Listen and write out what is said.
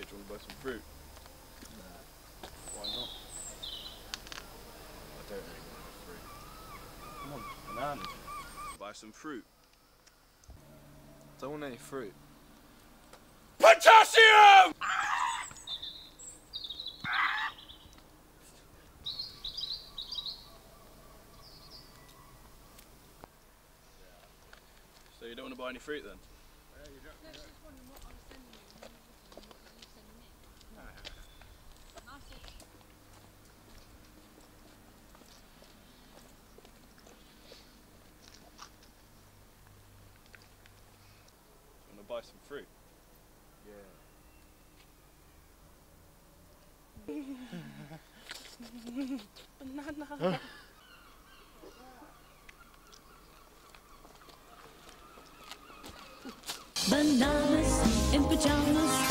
hey, do you want to buy some fruit? Nah. Why not? I don't really want no fruit. Come on, bananas. Buy some fruit. Don't want any fruit. Potassium! So you don't want to buy any fruit then? Buy some fruit? Banana. Bananas in pajamas.